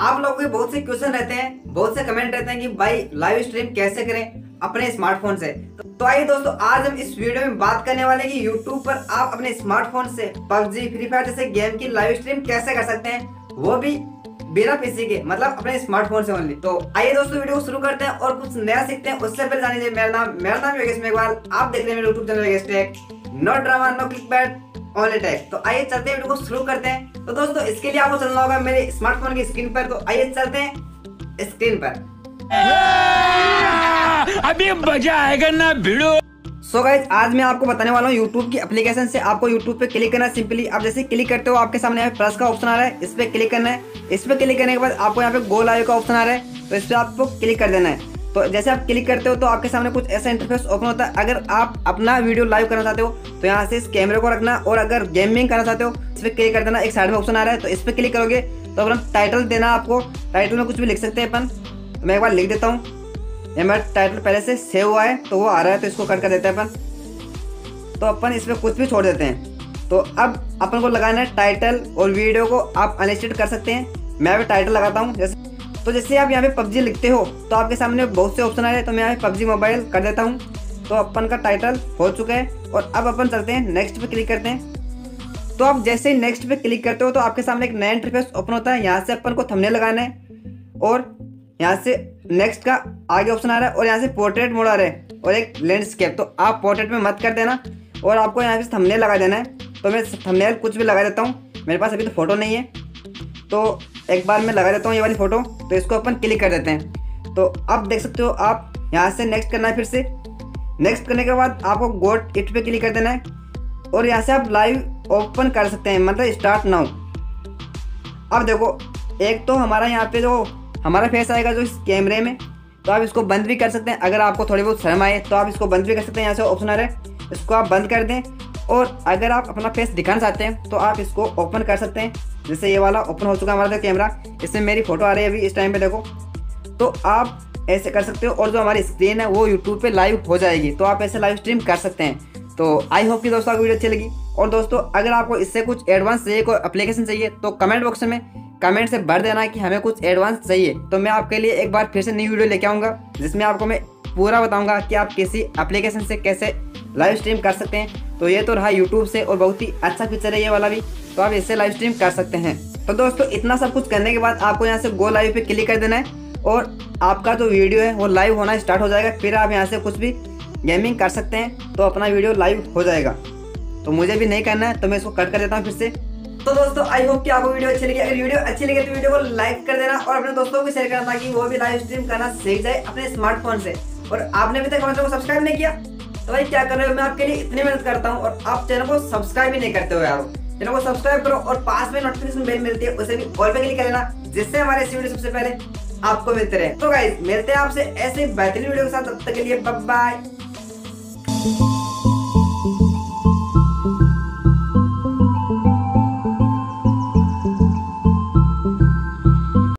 आप लोगों के बहुत से क्वेश्चन रहते हैं, बहुत से कमेंट रहते हैं कि भाई लाइव स्ट्रीम कैसे करें अपने स्मार्टफ़ोन से। तो आइए दोस्तों, आज हम इस वीडियो में बात करने वाले हैं कि यूट्यूब पर आप अपने स्मार्टफ़ोन से पबजी फ्री फायर जैसे गेम की लाइव स्ट्रीम कैसे कर सकते हैं, वो भी बिना पीसी के मतलब अपने स्मार्टफ़ोन से ओनली तो आइए दोस्तों वीडियो को शुरू करते हैं और कुछ नया सीखते हैं, उससे पहले जानिए मेरा नाम मेरा नाम योगेश मेघवाल, आप देख रहे हैं YouTube channel no drama no click bait only tech तो आइए चलते हैं वीडियो को शुरू करते हैं। तो दोस्तों इसके लिए आपको चलना होगा मेरे स्मार्टफ़ोन की स्क्रीन पर। तो आइए चलते हैं स्क्रीन पर। अभी मज़ा आएगा ना भिड़ो सो so गाइज़ आज मैं आपको बताने वाला हूँ यूट्यूब की एप्लीकेशन से आपको यूट्यूब पे क्लिक करना है। सिंपली आप जैसे क्लिक करते हो आपके सामने यहाँ प्लस का ऑप्शन आ रहा है। इस पर क्लिक करना है। इस पर क्लिक करने के बाद आपको यहाँ पे गोल आयो का ऑप्शन आ रहा है। तो इस पर आपको क्लिक कर देना है। तो जैसे आप क्लिक करते हो तो आपके सामने कुछ ऐसा इंटरफेस ओपन होता है। अगर आप अपना वीडियो लाइव करना चाहते हो तो यहाँ से इस कैमरे को रखना और अगर गेमिंग करना चाहते हो, इस पर क्लिक कर देना। एक साइड में ऑप्शन आ रहा है तो इस पर क्लिक करोगे तो अपना टाइटल देना आपको। टाइटल में कुछ भी लिख सकते हैं अपन। मैं एक बार लिख देता हूँ। ये मेरा टाइटल पहले से सेव हुआ है तो वो आ रहा है तो इसको कट कर देते हैं अपन। तो अपन इसमें कुछ भी छोड़ देते हैं। तो अब अपन को लगाना है टाइटल और वीडियो को आप अनलिस्टेड कर सकते हैं। मैं अभी टाइटल लगाता हूँ, जैसे तो जैसे आप यहाँ पे पबजी लिखते हो तो आपके सामने बहुत से ऑप्शन आ रहे हैं तो मैं यहाँ पे पबजी मोबाइल कर देता हूँ। तो अपन का टाइटल हो चुका है और अब अपन चलते हैं नेक्स्ट पे क्लिक करते हैं। तो आप जैसे ही नेक्स्ट पे क्लिक करते हो तो आपके सामने एक नया इंटरफेस ओपन होता है। यहाँ से अपन को थमने लगाना है और यहाँ से नेक्स्ट का आगे ऑप्शन आ रहा है और यहाँ से पोर्ट्रेट मोड आ रहा है और एक लैंडस्केप तो आप पोर्ट्रेट में मत कर देना और आपको यहाँ से थंबनेल लगा देना है। तो मैं थंबनेल कुछ भी लगा देता हूँ। मेरे पास अभी तो फ़ोटो नहीं है। तो एक बार मैं लगा देता हूँ ये वाली फ़ोटो तो इसको अपन क्लिक कर देते हैं। तो अब देख सकते हो आप, यहाँ से नेक्स्ट करना है फिर से। नेक्स्ट करने के बाद आपको गोट इट पे क्लिक कर देना है। और यहाँ से आप लाइव ओपन कर सकते हैं मतलब स्टार्ट नाउ अब देखो, एक तो हमारा यहाँ पे जो, हमारा फेस आएगा जो इस कैमरे में तो आप इसको बंद भी कर सकते हैं। अगर आपको थोड़ी बहुत शर्म आए तो आप इसको बंद भी कर सकते हैं, यहाँ से ऑप्शन आ रहा है। इसको आप बंद कर दें और अगर आप अपना फेस दिखाना चाहते हैं तो आप इसको ओपन कर सकते हैं। जैसे ये वाला ओपन हो चुका है हमारा कैमरा इसमें मेरी फ़ोटो आ रही है अभी इस टाइम पे, देखो। तो आप ऐसे कर सकते हो और जो हमारी स्क्रीन है, वो यूट्यूब पे लाइव हो जाएगी। तो आप ऐसे लाइव स्ट्रीम कर सकते हैं। तो आई होप कि दोस्तों आपको वीडियो अच्छी लगी। और दोस्तों, अगर आपको इससे कुछ एडवांस चाहिए, कोई अप्लीकेशन चाहिए तो कमेंट बॉक्स में कमेंट से भर देना कि हमें कुछ एडवांस चाहिए। तो मैं आपके लिए एक बार फिर से नई वीडियो लेके आऊँगा, जिसमें आपको मैं पूरा बताऊँगा कि आप किसी एप्लीकेशन से कैसे लाइव स्ट्रीम कर सकते हैं। तो ये तो रहा यूट्यूब से और बहुत ही अच्छा फीचर है ये वाला भी। तो आप इससे लाइव स्ट्रीम कर सकते हैं। तो दोस्तों, इतना सब कुछ करने के बाद आपको यहाँ से गो लाइव पे क्लिक कर देना है और आपका जो वीडियो है वो लाइव होना स्टार्ट हो जाएगा। फिर आप यहाँ से कुछ भी गेमिंग कर सकते हैं तो अपना वीडियो लाइव हो जाएगा। तो मुझे भी नहीं करना है तो मैं इसको कट कर देता हूँ फिर से। तो दोस्तों आई होप कि आपको वीडियो अच्छी लगी। अगर वीडियो अच्छी लगी तो वीडियो को लाइक कर देना और अपने दोस्तों को शेयर करना ताकि वो भी लाइव स्ट्रीम करना सीख जाए अपने स्मार्टफ़ोन से। और आपने अभी तक हमारे को सब्सक्राइब नहीं किया तो भाई क्या कर रहे हो? मैं आपके लिए इतनी मेहनत करता हूँ और आप चैनल को सब्सक्राइब भी नहीं करते हो यार। चैनल को सब्सक्राइब करो और पास में नोटिफिकेशन बेल मिलती है, उसे भी ऑल पे क्लिक कर लेना जिससे हमारे इस वीडियो सबसे पहले आपको मिलते रहे। तो गाइज़ मिलते हैं आपसे ऐसे बेहतरीन वीडियो के साथ, तब तक के लिए बाय